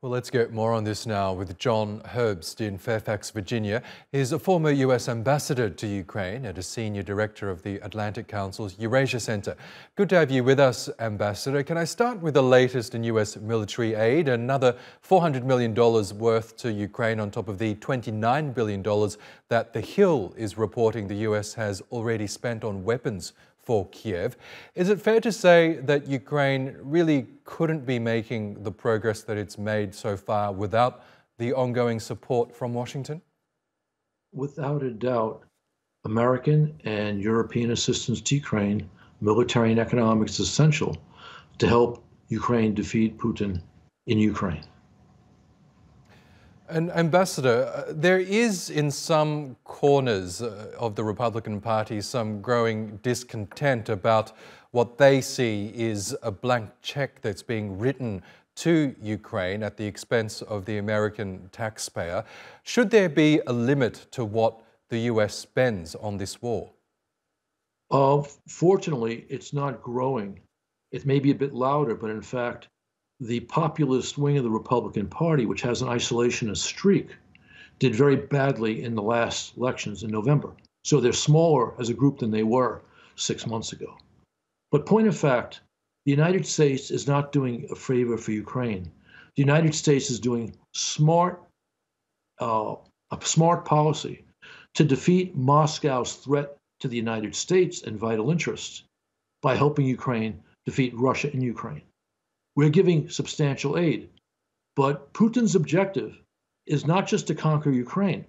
Well, let's get more on this now with John Herbst in Fairfax, Virginia. He's a former US ambassador to Ukraine and a senior director of the Atlantic Council's Eurasia Center. Good to have you with us, Ambassador. Can I start with the latest in US military aid? Another $400 million worth to Ukraine on top of the $29 billion that The Hill is reporting the US has already spent on weapons for Kiev. Is it fair to say that Ukraine really couldn't be making the progress that it's made so far without the ongoing support from Washington? Without a doubt, American and European assistance to Ukraine, military and economic, is essential to help Ukraine defeat Putin in Ukraine. And Ambassador, uh, there is in some corners uh, of the Republican Party some growing discontent about what they see is a blank check that's being written to Ukraine at the expense of the American taxpayer. Should there be a limit to what the US spends on this war? Uh, fortunately, it's not growing. It may be a bit louder, but in fact, the populist wing of the Republican Party, which has an isolationist streak, did very badly in the last elections in November. So they're smaller as a group than they were six months ago. But point of fact, the United States is not doing a favor for Ukraine. The United States is doing smart, uh, a smart policy to defeat Moscow's threat to the United States and vital interests by helping Ukraine defeat Russia in Ukraine. We're giving substantial aid. But Putin's objective is not just to conquer Ukraine,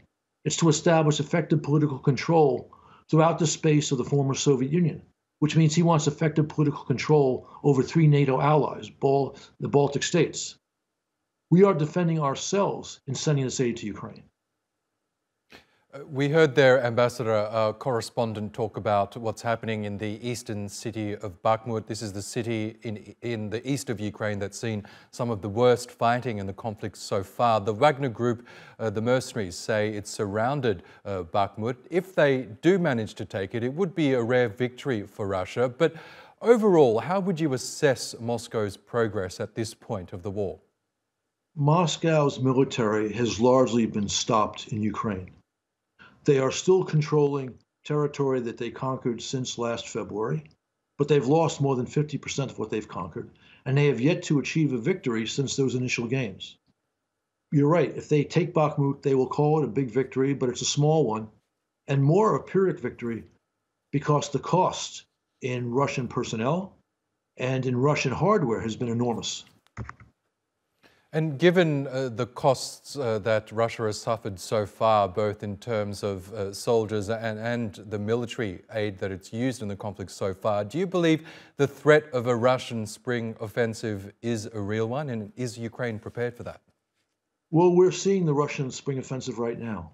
it's to establish effective political control throughout the space of the former Soviet Union, which means he wants effective political control over three NATO allies, Bal- the Baltic states. We are defending ourselves in sending this aid to Ukraine. We heard there Ambassador, a correspondent talk about what's happening in the eastern city of Bakhmut. This is the city in, in the east of Ukraine that's seen some of the worst fighting in the conflict so far. The Wagner Group, uh, the mercenaries, say it's surrounded uh, Bakhmut. If they do manage to take it, it would be a rare victory for Russia. But overall, how would you assess Moscow's progress at this point of the war? Moscow's military has largely been stopped in Ukraine. They are still controlling territory that they conquered since last February, but they've lost more than 50% of what they've conquered, and they have yet to achieve a victory since those initial games. You're right. If they take Bakhmut, they will call it a big victory, but it's a small one, and more a Pyrrhic victory because the cost in Russian personnel and in Russian hardware has been enormous. And given uh, the costs uh, that Russia has suffered so far, both in terms of uh, soldiers and, and the military aid that it's used in the conflict so far, do you believe the threat of a Russian spring offensive is a real one? And is Ukraine prepared for that? Well, we're seeing the Russian spring offensive right now.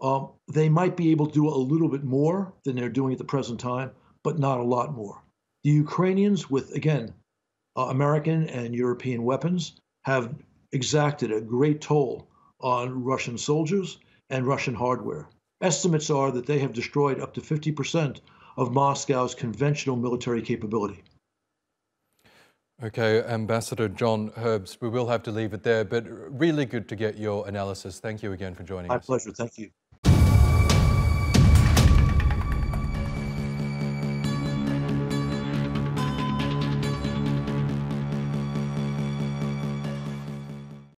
Um, they might be able to do a little bit more than they're doing at the present time, but not a lot more. The Ukrainians, with again, uh, American and European weapons, have exacted a great toll on Russian soldiers and Russian hardware. Estimates are that they have destroyed up to 50% of Moscow's conventional military capability. Okay, Ambassador John Herbst, we will have to leave it there, but really good to get your analysis. Thank you again for joining My us. My pleasure. Thank you.